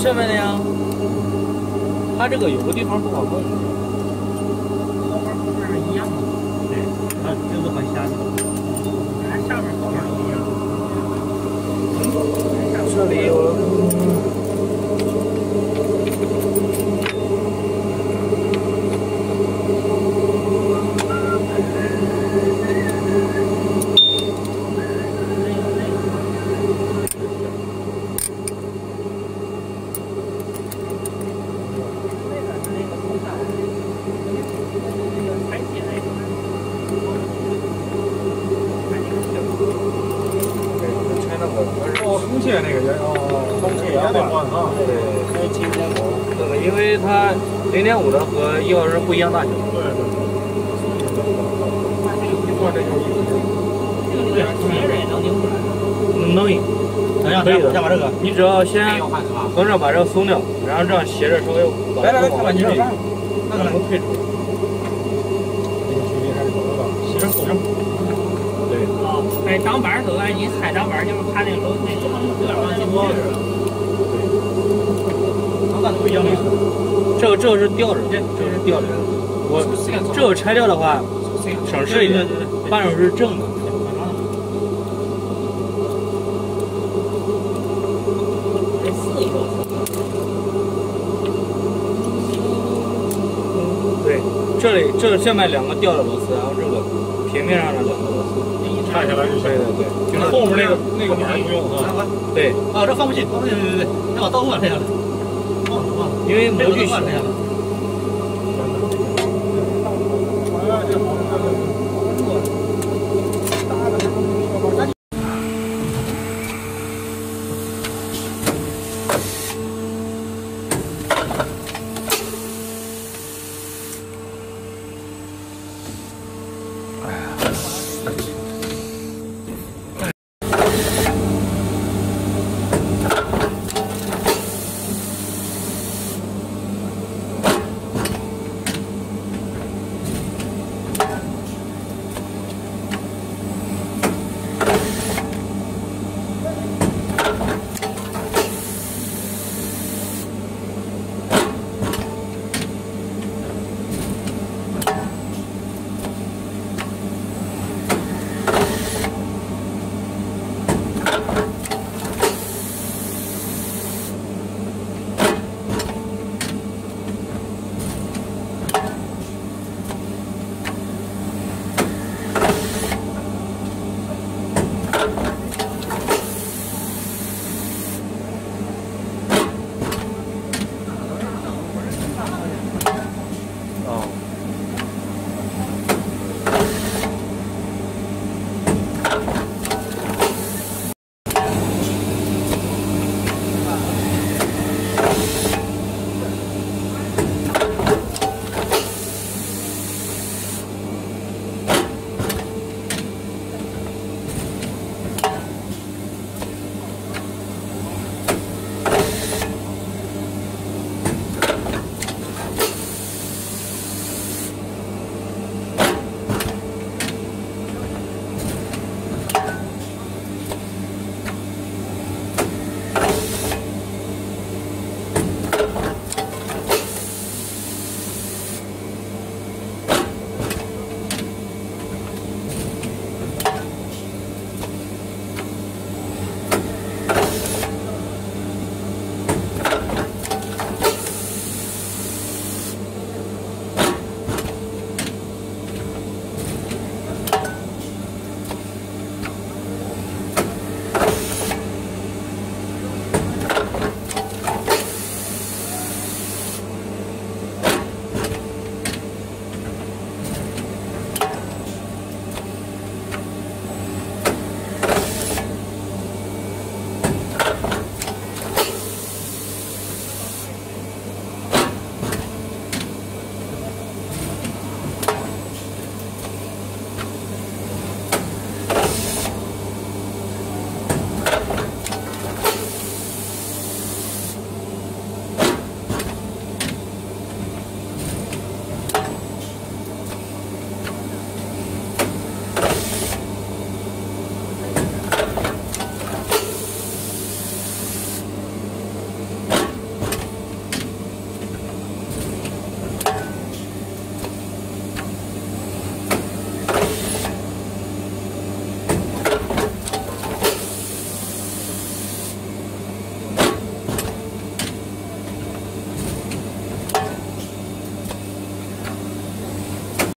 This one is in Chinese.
身份的呀。他这个有个地方不好弄面后面一样吗？对，它就是很狭小。它上面后面都一样。这里有。那个也哦，充气也得换啊，对，还有金针膜，这个因为它零点五的和一号人不一样大小。对对。一换这就一分钟。对，能拧出来。能能拧。可以的。先把这个，你只要先横着把这个松掉，然后这样斜着稍微往来来来，看看你这，那个能退出。这个距离还是够的，斜着斜着。对。哦，哎，挡板儿时候，哎，你踩挡板儿就是看那个楼那个有点往进摸似的。能干的不一样的。这个这个是吊着，这个是吊着。我这个拆掉的话，省事一点，半手是正的。对，这里这下面两个吊的螺丝，然后这个平面上的两个螺丝，拆下来就行。对对对，就是后面那个那个板不用啊。对。啊，这放不进，放不进，对对对，先把刀后面拆下来。忘了忘了，因为模具拆下来。